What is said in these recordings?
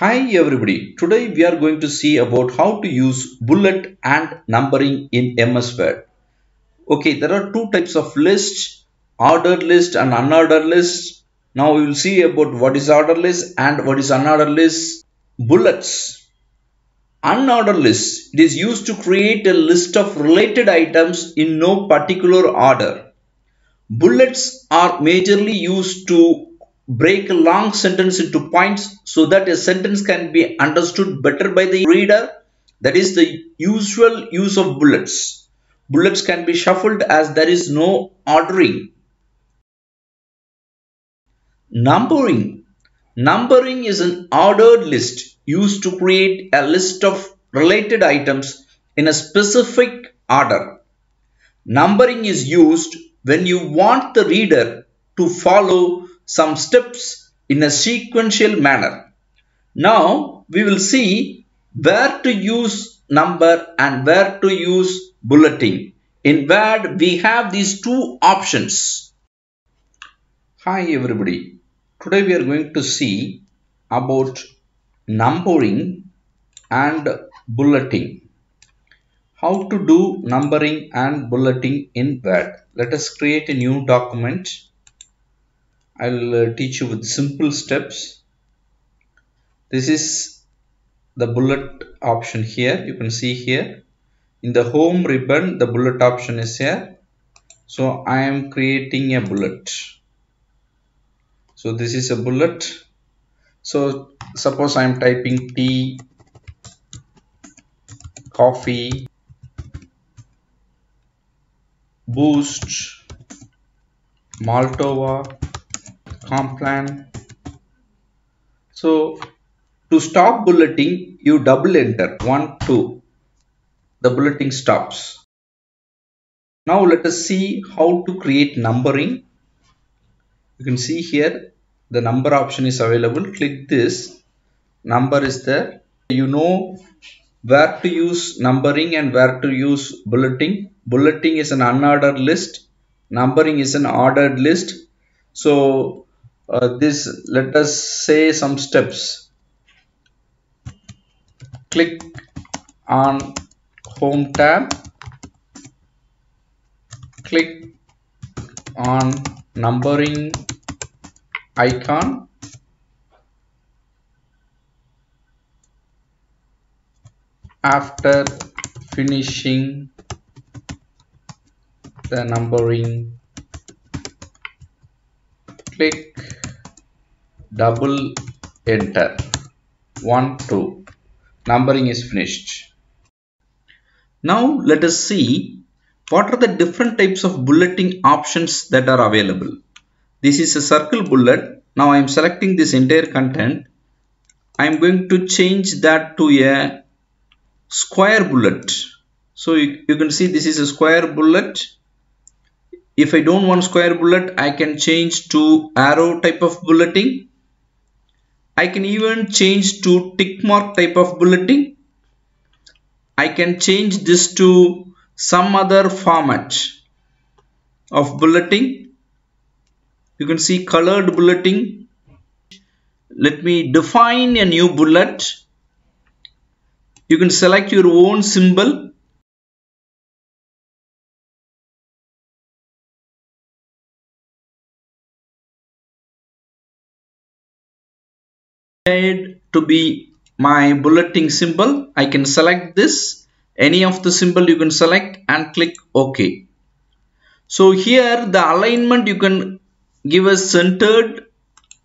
Hi everybody, today we are going to see about how to use bullet and numbering in MS Word. Okay, there are two types of lists, ordered list and unordered list. Now we will see about what is ordered list and what is unordered list. Bullets. Unordered list, it is used to create a list of related items in no particular order. Bullets are majorly used to break a long sentence into points so that a sentence can be understood better by the reader. That is the usual use of bullets. Bullets can be shuffled as there is no ordering. Numbering. Numbering is an ordered list used to create a list of related items in a specific order. Numbering is used when you want the reader to follow some steps in a sequential manner. Now we will see where to use number and where to use bulleting. In Word we have these two options. Hi everybody. Today we are going to see about numbering and bulleting. How to do numbering and bulleting in Word. Let us create a new document I'll uh, teach you with simple steps. This is the bullet option here. You can see here in the home ribbon the bullet option is here. So I am creating a bullet. So this is a bullet. So suppose I am typing tea, coffee, boost, Maltova, Complan. So to stop bulleting, you double enter 1, 2. The bulleting stops. Now let us see how to create numbering. You can see here the number option is available. Click this. Number is there. You know where to use numbering and where to use bulleting. Bulleting is an unordered list. Numbering is an ordered list. So uh, this let us say some steps. Click on home tab. Click on numbering icon. After finishing the numbering click double enter. 1 2 numbering is finished. Now let us see what are the different types of bulleting options that are available. This is a circle bullet. Now I am selecting this entire content. I am going to change that to a square bullet. So you, you can see this is a square bullet if I don't want square bullet I can change to arrow type of bulleting I can even change to tick mark type of bulleting. I can change this to some other format of bulleting. You can see colored bulleting. Let me define a new bullet. You can select your own symbol to be my bulleting symbol I can select this. Any of the symbol you can select and click OK. So here the alignment you can give as centered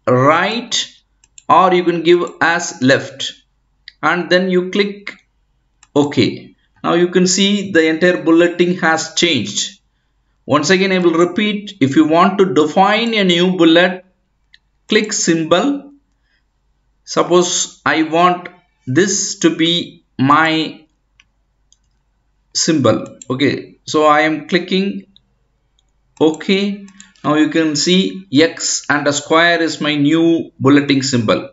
right or you can give as left. And then you click OK. Now you can see the entire bulleting has changed. Once again I will repeat. If you want to define a new bullet click symbol suppose I want this to be my symbol. Okay. So I am clicking. OK now you can see X and a square is my new bulleting symbol.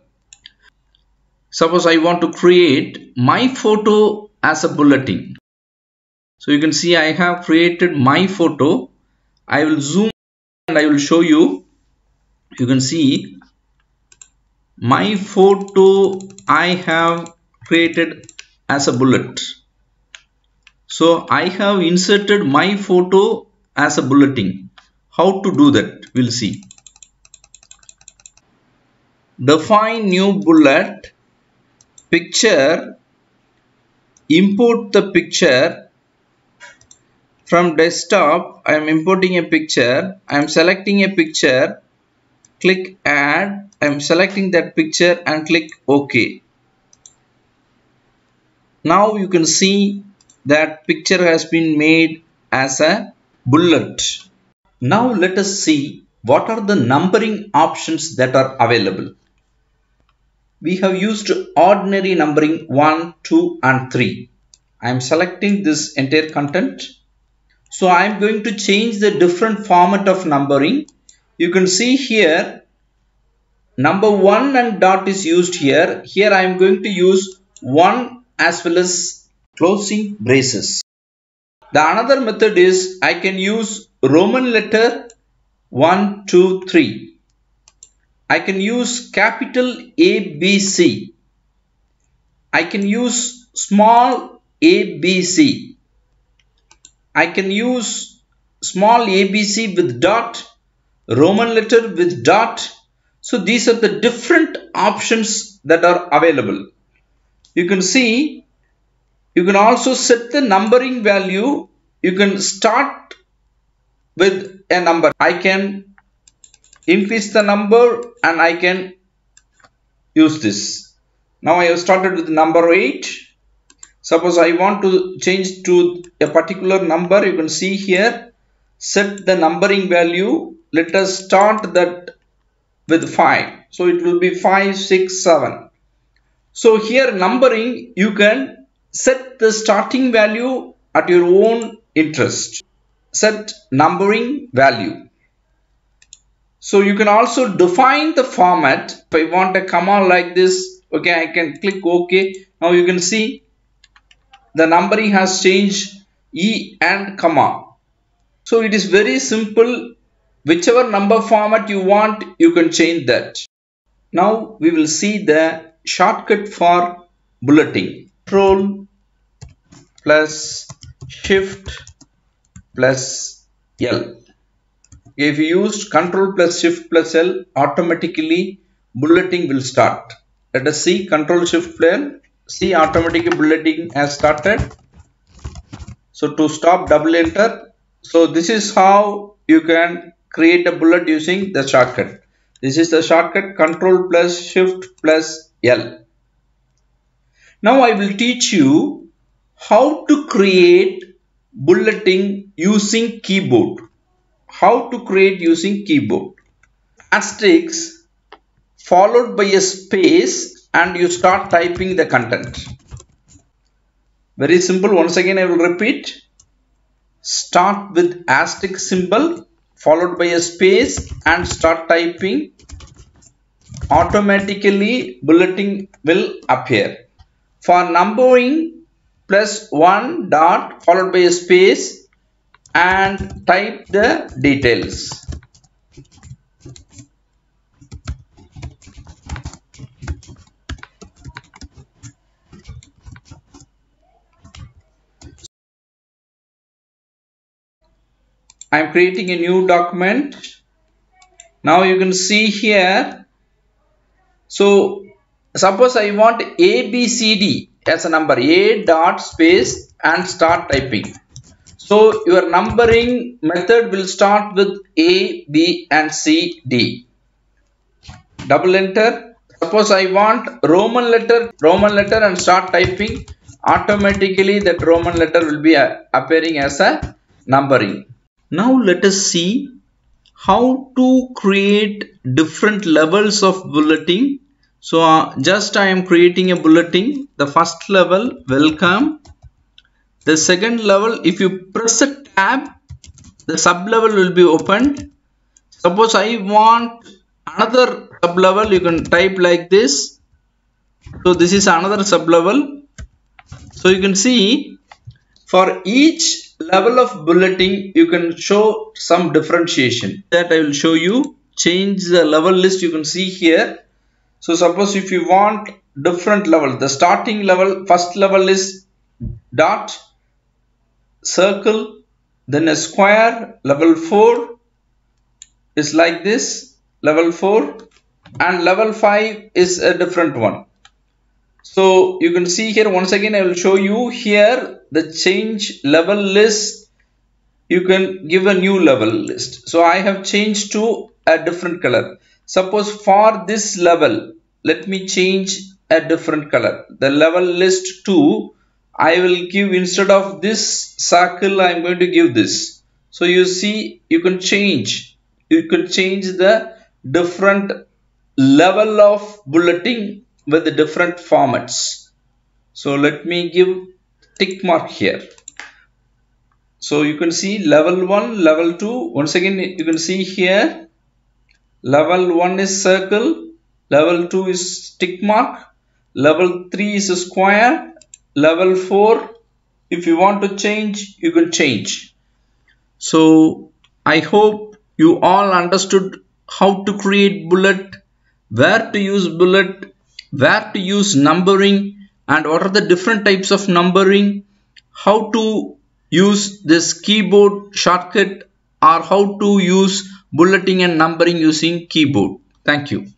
Suppose I want to create my photo as a bulleting so you can see I have created my photo. I will zoom and I will show you. You can see my photo I have created as a bullet. So I have inserted my photo as a bulletin. How to do that? We'll see. Define new bullet picture import the picture from desktop I am importing a picture I am selecting a picture click add I am selecting that picture and click OK now you can see that picture has been made as a bullet now let us see what are the numbering options that are available we have used ordinary numbering 1, 2 and 3. I am selecting this entire content. So I am going to change the different format of numbering. You can see here number 1 and dot is used here. Here I am going to use 1 as well as closing braces. The another method is I can use Roman letter 1, 2, 3 I can use capital ABC. I can use small ABC. I can use small ABC with dot, Roman letter with dot. So these are the different options that are available. You can see, you can also set the numbering value. You can start with a number. I can increase the number and I can use this. Now I have started with number 8. Suppose I want to change to a particular number you can see here set the numbering value let us start that with 5 so it will be 5 6 7 so here numbering you can set the starting value at your own interest set numbering value so you can also define the format. If I want a comma like this, okay, I can click OK. Now you can see the numbering has changed E and comma. So it is very simple. Whichever number format you want, you can change that. Now we will see the shortcut for bulleting. Control plus Shift plus L if you use control plus shift plus L automatically bulleting will start let us see control shift plus see automatically bulleting has started so to stop double enter so this is how you can create a bullet using the shortcut. This is the shortcut control plus shift plus L. Now I will teach you how to create bulleting using keyboard. How to create using keyboard. Asterisk followed by a space and you start typing the content. Very simple. Once again I will repeat. Start with asterisk symbol followed by a space and start typing automatically bulleting will appear for numbering plus one dot followed by a space and type the details. I am creating a new document. Now you can see here. So suppose I want ABCD as a number A dot space and start typing. So your numbering method will start with A, B and C, D. Double enter. Suppose I want Roman letter, Roman letter and start typing. Automatically that Roman letter will be appearing as a numbering. Now let us see how to create different levels of bulleting. So uh, just I am creating a bulleting. The first level, welcome the second level if you press a tab the sub level will be opened suppose I want another sub level you can type like this so this is another sub level so you can see for each level of bulleting you can show some differentiation. That I will show you. Change the level list you can see here. So suppose if you want different level the starting level first level is dot circle then a square level 4 is like this level 4 and level 5 is a different one. So you can see here once again I will show you here the change level list you can give a new level list. So I have changed to a different color. Suppose for this level let me change a different color. The level list 2 I will give instead of this circle I am going to give this. So you see you can change. You can change the different level of bulleting with the different formats. So let me give tick mark here. So you can see level 1 level 2 once again you can see here level 1 is circle level 2 is tick mark level 3 is a square level 4 if you want to change you can change. So I hope you all understood how to create bullet where to use bullet where to use numbering and what are the different types of numbering? How to use this keyboard shortcut or how to use bulleting and numbering using keyboard? Thank you.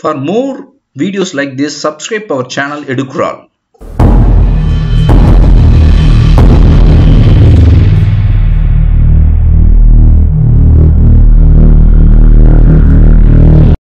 For more videos like this subscribe our channel Educrawl